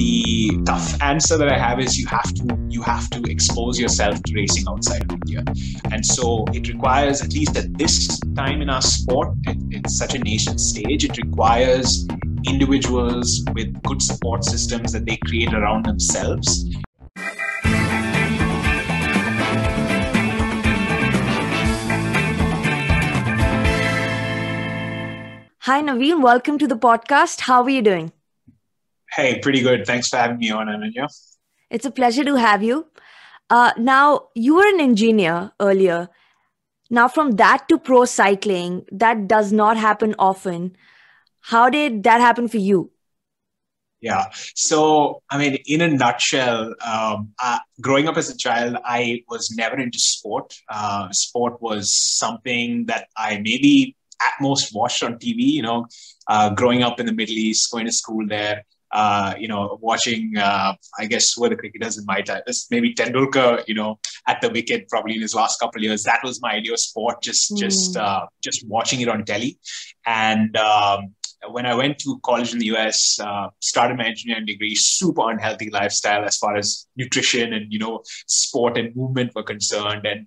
the tough answer that I have is you have to you have to expose yourself to racing outside of India, and so it requires at least at this time in our sport, it, it's such a nation stage. It requires individuals with good support systems that they create around themselves Hi, Naveen. Welcome to the podcast. How are you doing? Hey, pretty good. Thanks for having me on, Ananya. It's a pleasure to have you. Uh, now, you were an engineer earlier. Now, from that to pro cycling, that does not happen often. How did that happen for you? Yeah. So, I mean, in a nutshell, um, uh, growing up as a child, I was never into sport. Uh, sport was something that I maybe at most watched on TV. You know, uh, growing up in the Middle East, going to school there. Uh, you know, watching, uh, I guess, were the cricketers in my time? Maybe Tendulkar, you know, at the wicket, probably in his last couple of years. That was my idea of sport, just, mm. just, uh, just watching it on telly. And um, when I went to college in the US, uh, started my engineering degree, super unhealthy lifestyle as far as nutrition and, you know, sport and movement were concerned. And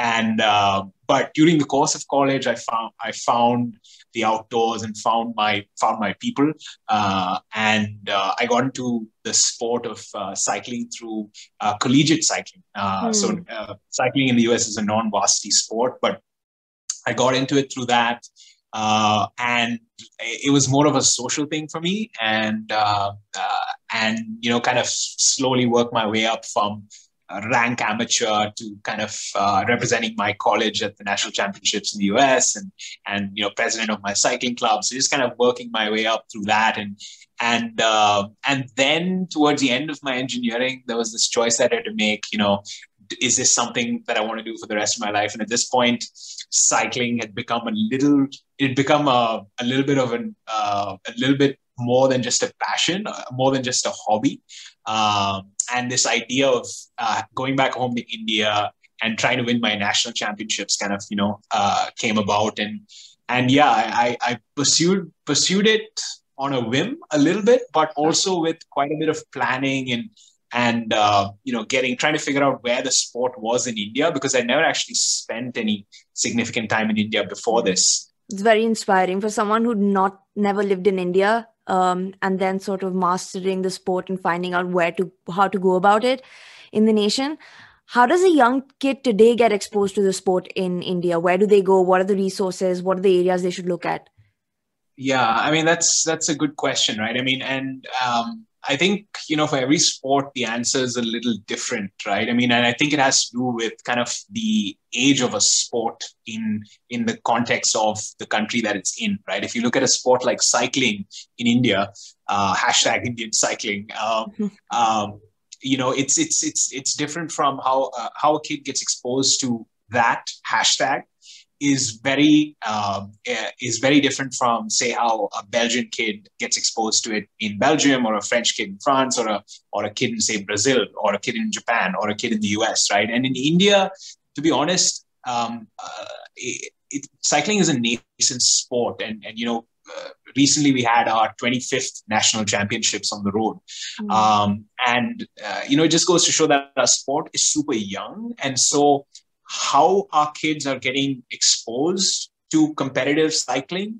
and uh, but during the course of college i found i found the outdoors and found my found my people. Uh, and uh, i got into the sport of uh, cycling through uh, collegiate cycling. Mm. so uh, cycling in the us is a non-varsity sport but i got into it through that. And it was more of a social thing for me. And and you know kind of slowly work my way up from rank amateur to kind of uh, representing my college at the national championships in the US and and you know president of my cycling club. So just kind of working my way up through that and and uh, and then towards the end of my engineering, there was this choice that I had to make. You know, is this something that I want to do for the rest of my life? And at this point, cycling had become a little. It become a, a little bit of an uh, a little bit more than just a passion, uh, more than just a hobby. Um, and this idea of uh, going back home to India and trying to win my national championships kind of, you know, uh, came about. And and yeah, I, I pursued pursued it on a whim a little bit, but also with quite a bit of planning and and uh, you know getting trying to figure out where the sport was in India because I never actually spent any significant time in India before this. It's very inspiring for someone who not never lived in India um, and then sort of mastering the sport and finding out where to how to go about it in the nation. How does a young kid today get exposed to the sport in india? Where do they go? What are the resources? What are the areas they should look at? Yeah i mean that's that's a good question right? I mean and um, I think, you know, for every sport, the answer is a little different, right? I mean, and I think it has to do with kind of the age of a sport in in the context of the country that it's in, right? If you look at a sport like cycling in India, uh, hashtag Indian cycling, um, um, you know, it's it's it's it's different from how uh, how a kid gets exposed to that hashtag is very eh, is very different from say how a Belgian kid gets exposed to it in Belgium or a French kid in France or a or a kid in say Brazil or a kid in Japan or a kid in the US right? And in India to be honest um, uh, it, it, cycling is a nascent sport and and you know uh, recently we had our 25th national championships on the road. Mm-hmm. um, and uh, you know it just goes to show that our sport is super young. And so how our kids are getting exposed to competitive cycling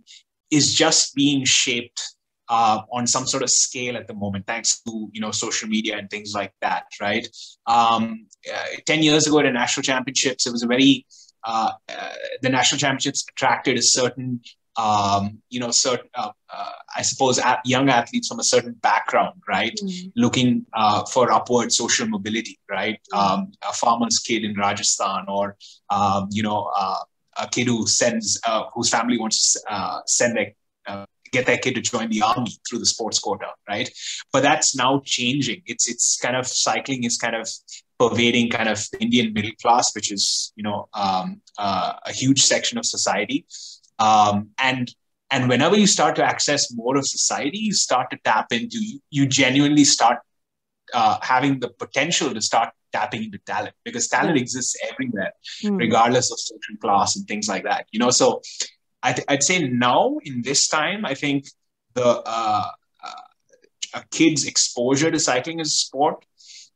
is just being shaped uh, on some sort of scale at the moment, thanks to you know social media and things like that, right? Um, uh, Ten years ago at the national championships, it was a very uh, uh the national championships attracted a certain um, you know, certain, uh, uh, I suppose, at young athletes from a certain background, right? Mm-hmm. Looking uh, for upward social mobility, right? Mm-hmm. Um, a farmer's kid in Rajasthan, or um, you know, uh, a kid who sends uh, whose family wants to uh, send their get their kid to join the army through the sports quota, right? But that's now changing. It's it's kind of cycling is kind of pervading kind of Indian middle class, which is you know um, a huge section of society. Um, and and whenever you start to access more of society, you start to tap into you genuinely start uh, having the potential to start tapping into talent because talent exists everywhere, mm. regardless of social class and things like that. You know, so I would say now in this time, I think the uh, uh, a kid's exposure to cycling as a sport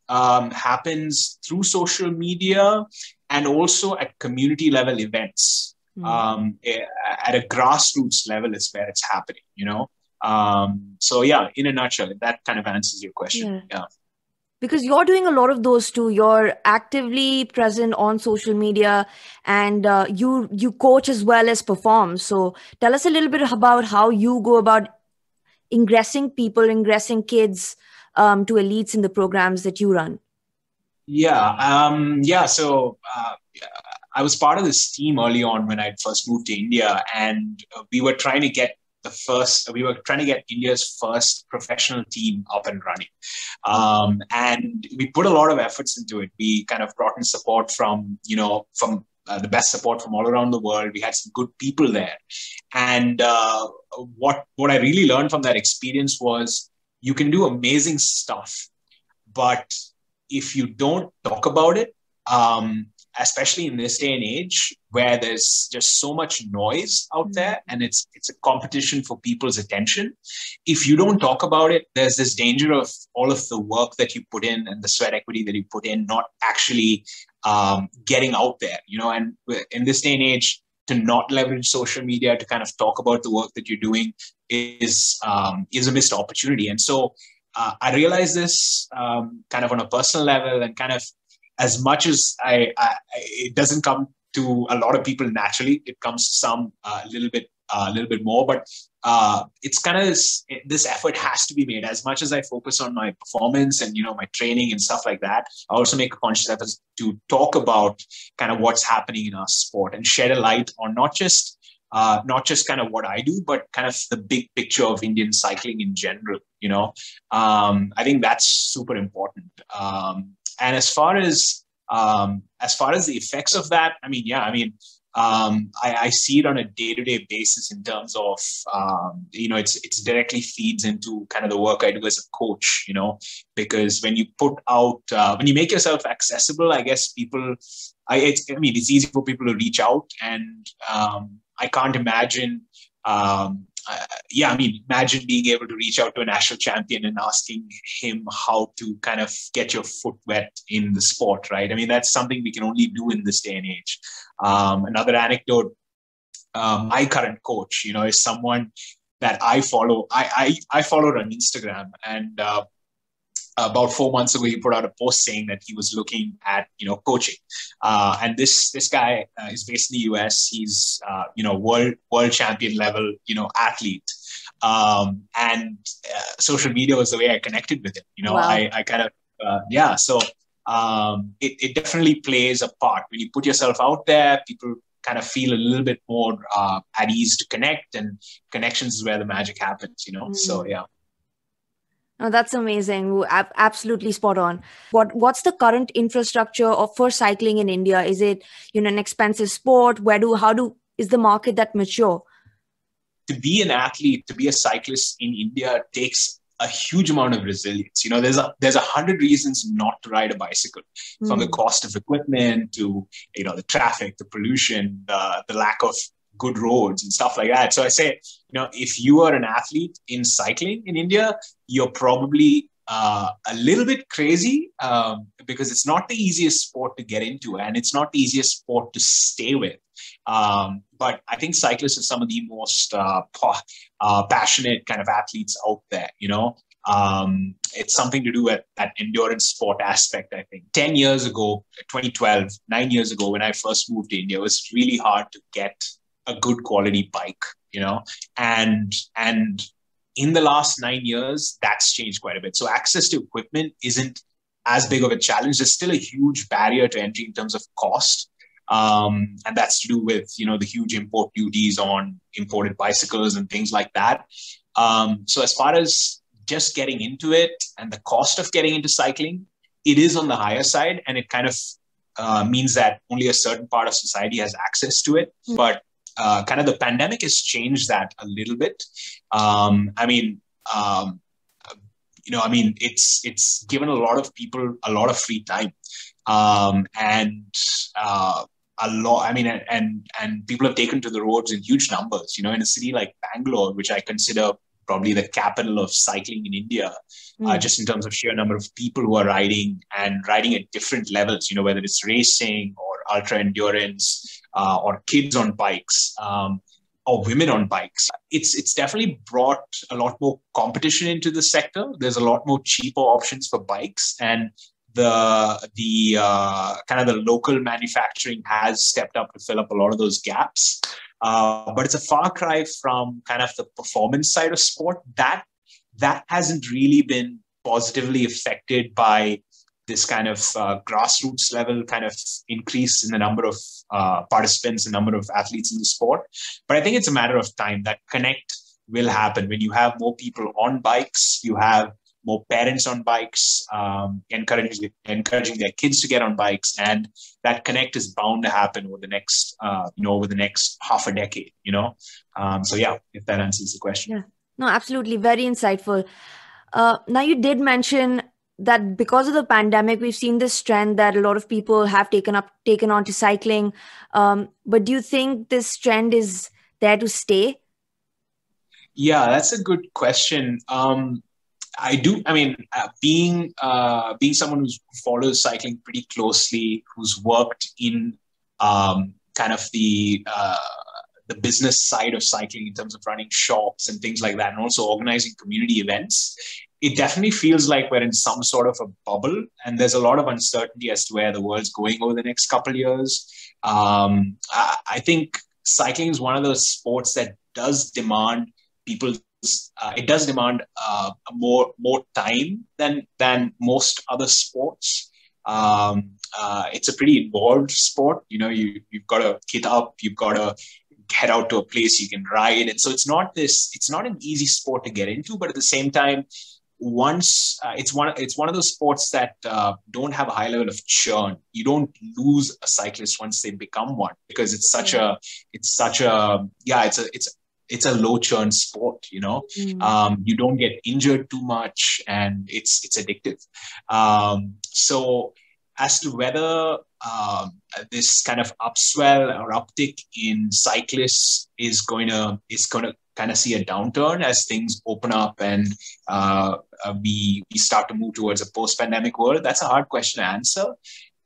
um, happens through social media and also at community level events. Mm. Um, at a grassroots level is where it's happening, you know. Um, so yeah, in a nutshell, that kind of answers your question. Yeah. yeah. Because you're doing a lot of those too. You're actively present on social media, and uh, you you coach as well as perform. So tell us a little bit about how you go about ingressing people, ingressing kids um, to elites in the programs that you run. Yeah, um, yeah. So uh, I was part of this team early on when I first moved to India, and we were trying to get the first we were trying to get india's first professional team up and running. Um, and we put a lot of efforts into it. We kind of brought in support from you know from uh, the best support from all around the world. We had some good people there. And uh, what what i really learned from that experience was you can do amazing stuff but if you don't talk about it um, especially in this day and age where there's just so much noise out mm-hmm. there and it's it's a competition for people's attention if you don't talk about it there's this danger of all of the work that you put in and the sweat equity that you put in not actually um, getting out there you know and in this day and age to not leverage social media to kind of talk about the work that you're doing is um, is a missed opportunity and so uh, I realized this um, kind of on a personal level and kind of as much as I, I, it doesn't come to a lot of people naturally, it comes some a uh, little bit a uh, little bit more, but uh, it's kind of this, this, effort has to be made as much as I focus on my performance and you know my training and stuff like that. I also make a conscious effort to talk about kind of what's happening in our sport and shed a light on not just uh, not just kind of what I do, but kind of the big picture of Indian cycling in general. You know, um, I think that's super important. Um, and as far as um, as far as the effects of that, I mean, yeah, I mean, um, I, I, see it on a day-to-day basis in terms of um, you know it's it's directly feeds into kind of the work I do as a coach you know because when you put out uh, when you make yourself accessible I guess people I, I mean it's easy for people to reach out and um, I can't imagine um, uh, yeah, I mean, imagine being able to reach out to a national champion and asking him how to kind of get your foot wet in the sport, right? I mean, that's something we can only do in this day and age. Um, another anecdote um, my current coach, you know, is someone that I follow. I I, I followed on Instagram, and uh, about four months ago, he put out a post saying that he was looking at you know coaching, uh, and this this guy uh, is based in the U.S. He's uh, you know world world champion level you know athlete, um, and uh, social media was the way I connected with him. You know, wow. I I kind of uh, yeah, so um, it it definitely plays a part when you put yourself out there. People kind of feel a little bit more uh, at ease to connect, and connections is where the magic happens. You know, mm. so yeah. Oh, that's amazing. Absolutely spot on. What What's the current infrastructure of for cycling in India? Is it you know an expensive sport? Where do how do is the market that mature? To be an athlete, to be a cyclist in India takes a huge amount of resilience. You know, there's a there's a hundred reasons not to ride a bicycle, mm. from the hmm. cost of equipment to you know the traffic, the pollution, the the lack of good roads and stuff like that. So I say, you know, if you are an athlete in cycling in India, you're probably uh, a little bit crazy um, because it's not the easiest sport to get into and it's not the easiest sport to stay with. Um, but I think cyclists are some of the most uh, uh, passionate kind of athletes out there, you know. Um, it's something to do with that endurance sport aspect, I think. 10 years ago, 2012, nine years ago, when I first moved to India, it was really hard to get a good quality bike you know? And and in the last nine years that's changed quite a bit. So access to equipment isn't as big of a challenge. There's still a huge barrier to entry in terms of cost. Um, and that's to do with you know the huge import duties on imported bicycles and things like that. Um, so as far as just getting into it and the cost of getting into cycling it is on the higher side and it kind of uh, means that only a certain part of society has access to it. Mm-hmm. but uh, kind of the pandemic has changed that a little bit. Um, I mean, um, you know, I mean, it's it's given a lot of people a lot of free time, um, and uh, a lot. I mean, and and people have taken to the roads in huge numbers. You know, in a city like Bangalore, which I consider probably the capital of cycling in India, mm. uh, hmm. just in terms of sheer number of people who are riding and riding at different levels, you know, whether it's racing or ultra endurance uh, or kids on bikes. Um, or women on bikes. It's it's definitely brought a lot more competition into the sector. There's a lot more cheaper options for bikes, and the the uh, kind of the local manufacturing has stepped up to fill up a lot of those gaps. Uh, but it's a far cry from kind of the performance side of sport. That that hasn't really been positively affected by this kind of uh, grassroots level kind of increase in the number of uh, participants, the number of athletes in the sport. But I think it's a matter of time that connect will happen when you have more people on bikes. You have more parents on bikes, um, encouraging encouraging their kids to get on bikes, and that connect is bound to happen over the next uh, you know over the next half a decade. You know, um, so yeah, if that answers the question. Yeah, no, absolutely, very insightful. Uh, now you did mention that because of the pandemic we've seen this trend that a lot of people have taken up taken on to cycling um, but do you think this trend is there to stay yeah that's a good question um, I do. I mean, uh, being uh, being someone who follows cycling pretty closely, who's worked in um, kind of the uh, the business side of cycling in terms of running shops and things like that, and also organizing community events. It definitely feels like we're in some sort of a bubble, and there's a lot of uncertainty as to where the world's going over the next couple years. Um, I, I think cycling is one of those sports that does demand people uh, it does demand uh, more more time than than most other sports. Um, uh, it's a pretty involved sport. You know, you you've got to kit up, you've got to head out to a place you can ride, and so it's not this. It's not an easy sport to get into, but at the same time, once uh, it's one it's one of those sports that uh, don't have a high level of churn. You don't lose a cyclist once they become one because it's such a it's such a yeah it's a it's it's a low churn sport you know? Mm. um, you don't get injured too much and it's it's addictive. Um, so as to whether um, this kind of upswell or uptick in cyclists is going to is going to kind of see a downturn as things open up and uh, uh, we we start to move towards a post pandemic world that's a hard question to answer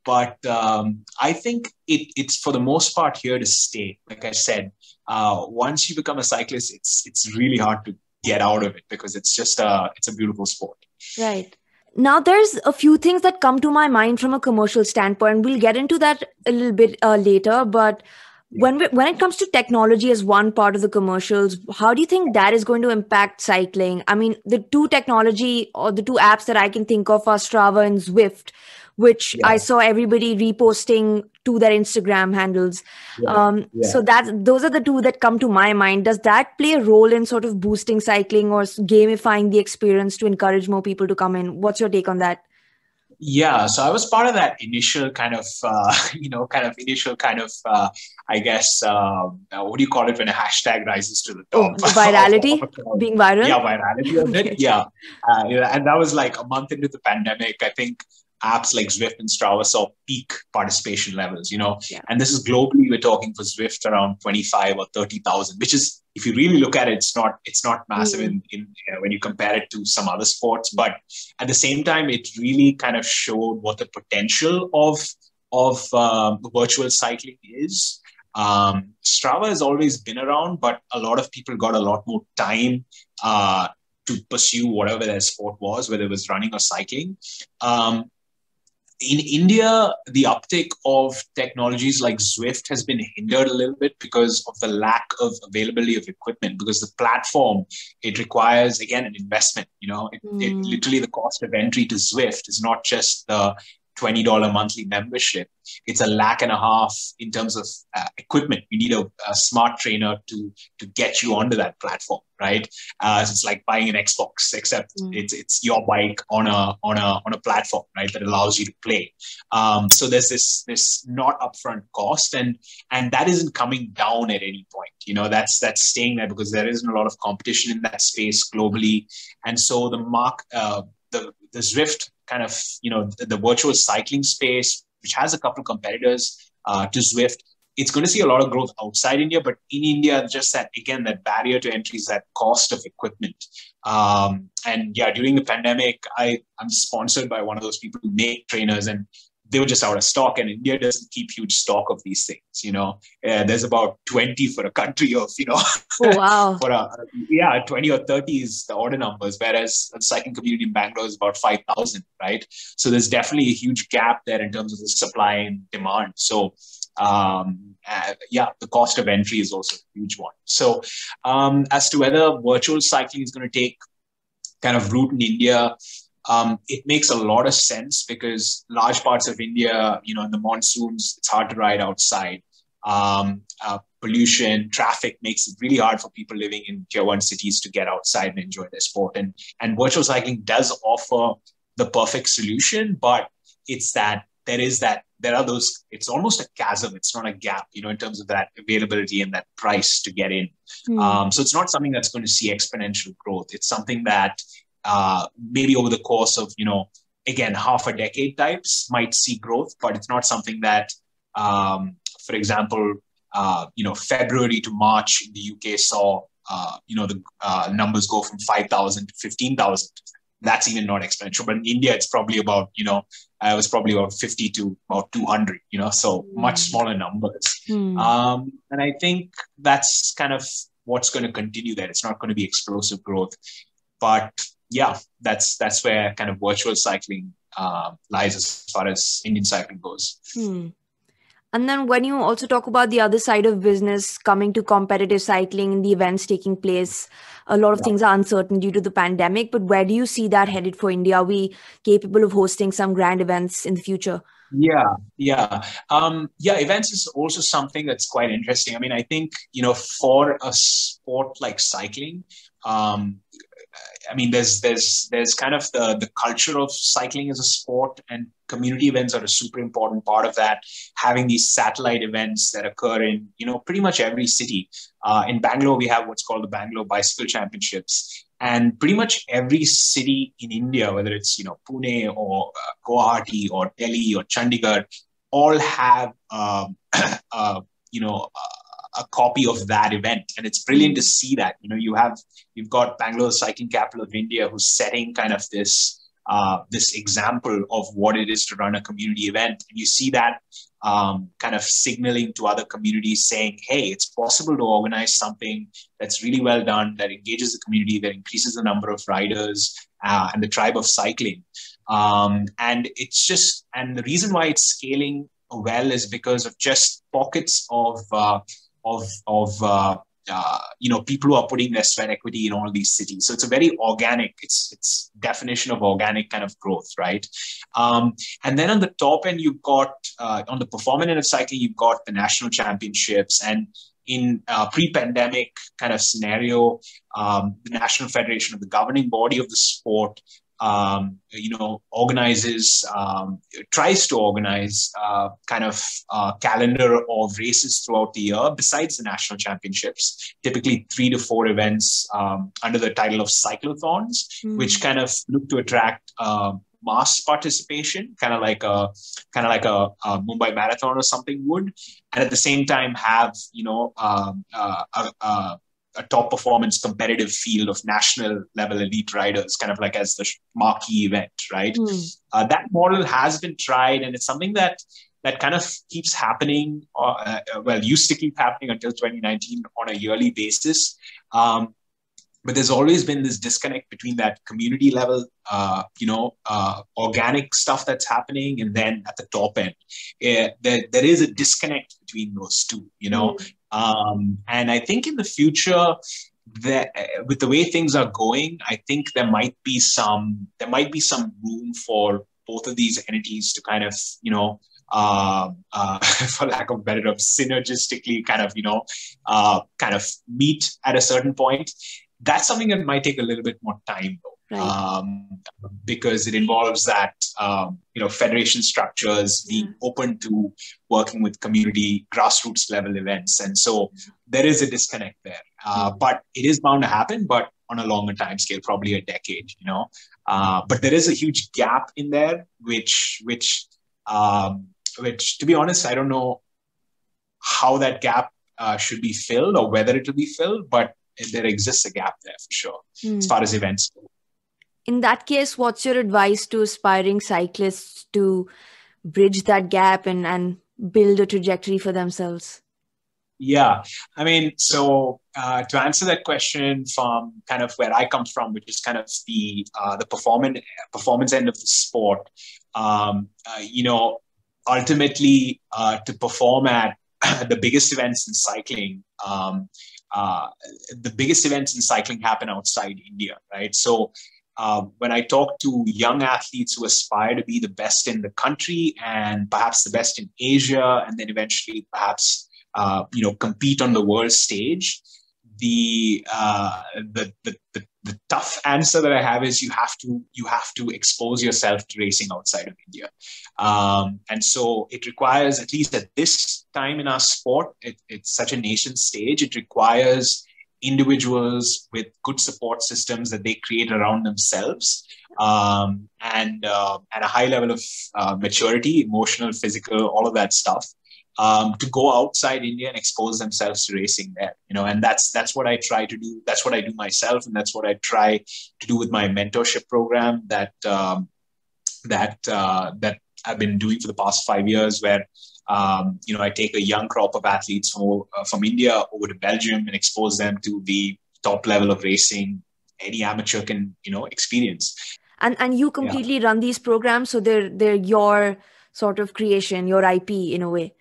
but um, I think it, it's for the most part here to stay. Like I said, uh, once you become a cyclist, it's it's really hard to get out of it because it's just a it's a beautiful sport. Right. Now, there's a few things that come to my mind from a commercial standpoint. We'll get into that a little bit uh, later, but when we, when it comes to technology as one part of the commercials how do you think that is going to impact cycling i mean the two technology or the two apps that i can think of are strava and zwift which yeah. I saw everybody reposting to their Instagram handles. Yeah. Um, yeah. So that's those are the two that come to my mind. Does that play a role in sort of boosting cycling or gamifying the experience to encourage more people to come in? What's your take on that? Yeah, so I was part of that initial kind of, uh, you know, kind of initial kind of, uh, I guess, uh, what do you call it when a hashtag rises to the top? Oh, virality, being viral. Yeah, virality of it. yeah, uh, and that was like a month into the pandemic. I think apps like Zwift and Strava saw peak participation levels, you know, yeah. and this is globally, we're talking for Zwift around 25 or 30,000, which is, if you really look at it, it's not, it's not massive mm. in, in you know, when you compare it to some other sports, but at the same time, it really kind of showed what the potential of, of um, virtual cycling is. Um, Strava has always been around, but a lot of people got a lot more time uh, to pursue whatever their sport was, whether it was running or cycling. Um, in India, the uptake of technologies like Zwift has been hindered a little bit because of the lack of availability of equipment. Because the platform it requires again an investment. You know, it, mm. it, hmm. literally the cost of entry to Zwift is not just the $20 monthly membership. It's a lakh and a half in terms of uh, equipment. You need a, a, smart trainer to, to get you onto that platform, right? Uh, so it's like buying an Xbox, except mm. it's, it's your bike on a, on, a, on a platform, right? That allows you to play. Um, so there's this, this not upfront cost and, and that isn't coming down at any point. You know, that's, that's staying there because there isn't a lot of competition in that space globally. And so the mark, uh, the, the Zwift kind of you know the, the virtual cycling space, which has a couple of competitors uh, to Zwift, it's going to see a lot of growth outside India, but in India, just that again, that barrier to entry is that cost of equipment. Um, and yeah, during the pandemic, I I'm sponsored by one of those people who make trainers, and they were just out of stock and india doesn't keep huge stock of these things you know. Uh, there's about 20 for a country of you know oh, wow. for a yeah 20 or 30 is the order numbers whereas the cycling community in bangalore is about 5000 right? So there's definitely a huge gap there in terms of the supply and demand. So um, uh, yeah, the cost of entry is also a huge one. So, um, as to whether virtual cycling is going to take kind of root in India, um, it makes a lot of sense because large parts of India, you know, in the monsoons, it's hard to ride outside. Um, uh, pollution, traffic makes it really hard for people living in tier one cities to get outside and enjoy their sport. And and virtual cycling does offer the perfect solution, but it's that there is that there are those. It's almost a chasm. It's not a gap, you know, in terms of that availability and that price to get in. Mm. Um, so it's not something that's going to see exponential growth. It's something that uh, maybe over the course of you know again half a decade types might see growth but it's not something that um, for example uh, you know february to march in the uk saw uh, you know the uh, numbers go from 5000 to 15000 that's even not exponential but in india it's probably about you know uh, it was probably about 50 to about 200 you know so mm. much smaller numbers mm. um, and i think that's kind of what's going to continue there it's not going to be explosive growth but yeah, that's that's where kind of virtual cycling uh, lies as far as Indian cycling goes. Hmm. And then when you also talk about the other side of business coming to competitive cycling, and the events taking place, a lot of yeah. things are uncertain due to the pandemic. But where do you see that headed for India? Are we capable of hosting some grand events in the future? Yeah, yeah, um, yeah. Events is also something that's quite interesting. I mean, I think you know, for a sport like cycling, um, I mean, there's there's there's kind of the the culture of cycling as a sport, and community events are a super important part of that. Having these satellite events that occur in you know pretty much every city. Uh, in Bangalore, we have what's called the Bangalore Bicycle Championships, and pretty much every city in India, whether it's you know Pune or uh, Guwahati or Delhi or Chandigarh, all have um, uh, you know a copy of that event. And it's brilliant to see that. You know you have you've got bangalore cycling capital of india who's setting kind of this uh, this example of what it is to run a community event. And you see that um, kind of signaling to other communities saying hey it's possible to organize something that's really well done that engages the community that increases the number of riders uh, and the tribe of cycling. Um, and it's just and the reason why it's scaling well is because of just pockets of uh, of of uh, uh, you know people who are putting their sweat equity in all these cities. So it's a very organic. It's it's definition of organic kind of growth, right? Um, and then on the top end, you've got uh, on the performance end of cycling, you've got the national championships and in a pre-pandemic kind of scenario, um, the National Federation of the governing body of the sport um, you know, organizes, um, tries to organize uh, kind of a calendar of races throughout the year besides the national championships, typically three to four events um, under the title of cyclothons, mm. which kind of look to attract uh, mass participation, kind of like a kind of like a, a, Mumbai Marathon or something would, and at the same time have you know um, uh, a, a top performance competitive field of national level elite riders, kind of like as the marquee event, right? Mm. Uh, that model has been tried, and it's something that that kind of keeps happening. Uh, uh well, used to keep happening until 2019 on a yearly basis. Um, but there's always been this disconnect between that community level, uh, you know, uh, organic stuff that's happening, and then at the top end, uh, there, there is a disconnect between those two, you know. Mm. Um, and I think in the future, that with the way things are going, I think there might be some there might be some room for both of these entities to kind of you know uh, uh, for lack of better term, synergistically kind of you know uh, kind of meet at a certain point. That's something that might take a little bit more time though. Right. Um, because it involves that um, you know federation structures being yeah. open to working with community grassroots level events, and so there is a disconnect there. Uh, mm-hmm. But it is bound to happen, but on a longer time scale, probably a decade. You know, uh, but there is a huge gap in there, which which um, which to be honest, I don't know how that gap uh, should be filled or whether it will be filled, but there exists a gap there for sure mm. as far as events go. In that case, what's your advice to aspiring cyclists to bridge that gap and, and build a trajectory for themselves? Yeah, I mean, so uh, to answer that question from kind of where I come from, which is kind of the uh, the performance performance end of the sport, um, uh, you know, ultimately uh, to perform at the biggest events in cycling, um, uh, the biggest events in cycling happen outside India, right? So uh, when I talk to young athletes who aspire to be the best in the country and perhaps the best in Asia, and then eventually perhaps uh, you know compete on the world stage the, uh, the, the, the the tough answer that I have is you have to you have to expose yourself to racing outside of India, um, and so it requires at least at this time in our sport, it, it's such a nation stage. It requires individuals with good support systems that they create around themselves, um, and uh, and a high level of uh, maturity, emotional, physical, all of that stuff um, to go outside India and expose themselves to racing there. You know, and that's that's what I try to do. That's what I do myself, and that's what I try to do with my mentorship program that um, that uh, that I've been doing for the past five years, where um, you know I take a young crop of athletes from uh, from India over to Belgium and expose them to the top level of racing any amateur can you know experience. And and you completely yeah. run these programs, so they're they're your sort of creation, your IP in a way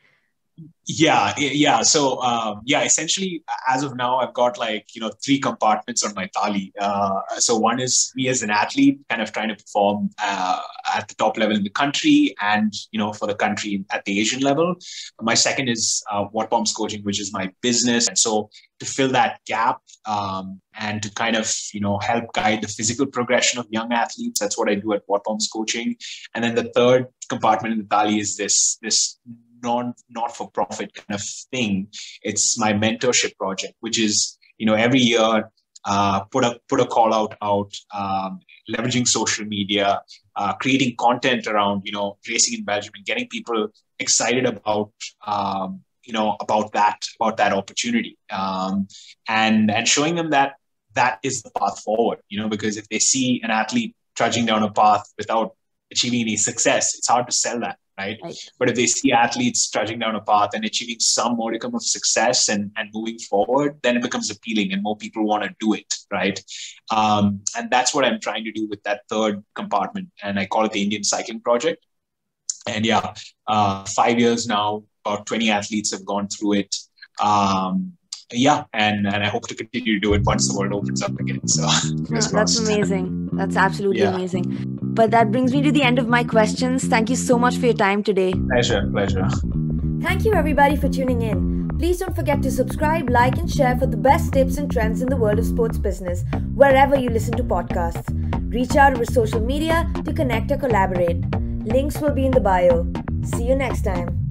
yeah yeah so um, yeah essentially as of now i've got like you know three compartments on my thali uh, so one is me as an athlete kind of trying to perform uh, at the top level in the country and you know for the country at the asian level. My second is uh, Wattbombs coaching which is my business. And so to fill that gap um, and to kind of you know help guide the physical progression of young athletes that's what i do at Wattbombs coaching. And then the third compartment in the thali is this this non not for profit kind of thing. It's my mentorship project, which is you know every year uh, put a put a call out out, um, leveraging social media, uh, creating content around you know racing in Belgium and getting people excited about um, you know about that about that opportunity um, and and showing them that that is the path forward. You know because if they see an athlete trudging down a path without achieving any success, it's hard to sell that right? right? But if they see athletes trudging down a path and achieving some modicum of success and, and moving forward, then it becomes appealing and more people want to do it, right? Um, and that's what I'm trying to do with that third compartment. And I call it the Indian Cycling Project. And yeah, uh, five years now, about 20 athletes have gone through it. Um, yeah, and, and I hope to continue to do it once the world opens up again. So that's amazing. That's absolutely yeah. amazing. But that brings me to the end of my questions. Thank you so much for your time today. Pleasure, pleasure. Thank you, everybody, for tuning in. Please don't forget to subscribe, like, and share for the best tips and trends in the world of sports business wherever you listen to podcasts. Reach out over social media to connect or collaborate. Links will be in the bio. See you next time.